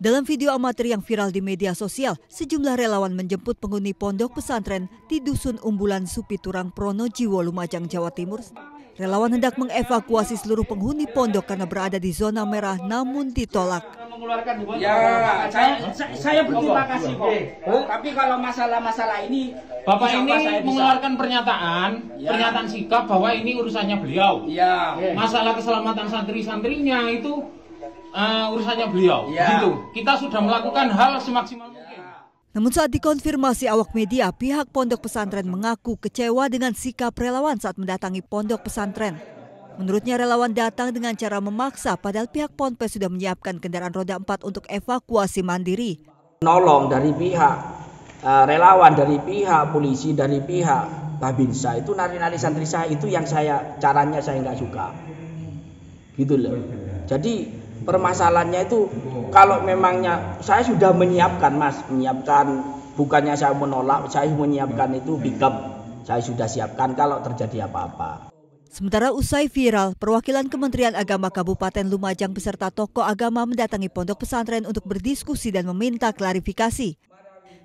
Dalam video amatir yang viral di media sosial, sejumlah relawan menjemput penghuni pondok pesantren di Dusun Umbulan Supiturang Pronojiwo, Lumajang, Jawa Timur. Relawan hendak mengevakuasi seluruh penghuni pondok karena berada di zona merah namun ditolak. Ya, saya, saya, saya berterima kasih kok. Tapi kalau masalah-masalah ini, Bapak ini saya bisa. mengeluarkan pernyataan, Ya. pernyataan sikap bahwa ini urusannya beliau. Ya, Masalah keselamatan santri-santrinya itu eh, urusannya beliau. Ya. Gitu. Kita sudah melakukan hal semaksimal mungkin. Namun saat dikonfirmasi awak media, pihak pondok pesantren mengaku kecewa dengan sikap relawan saat mendatangi pondok pesantren. Menurutnya relawan datang dengan cara memaksa padahal pihak ponpes sudah menyiapkan kendaraan roda 4 untuk evakuasi mandiri. nolong dari pihak eh, relawan dari pihak polisi dari pihak. Babinsa itu nari-nari santri saya itu yang saya caranya saya nggak suka. Gitu loh. Jadi permasalahannya itu kalau memangnya saya sudah menyiapkan mas menyiapkan bukannya saya menolak saya menyiapkan itu backup. Saya sudah siapkan kalau terjadi apa-apa Sementara usai viral, perwakilan Kementerian Agama Kabupaten Lumajang beserta tokoh agama mendatangi pondok pesantren untuk berdiskusi dan meminta klarifikasi.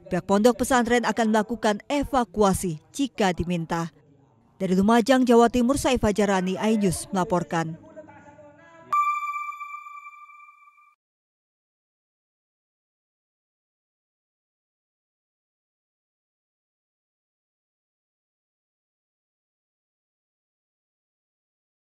Pihak pondok pesantren akan melakukan evakuasi jika diminta. Dari Lumajang, Jawa Timur, Saif Hajarani, Ainus melaporkan.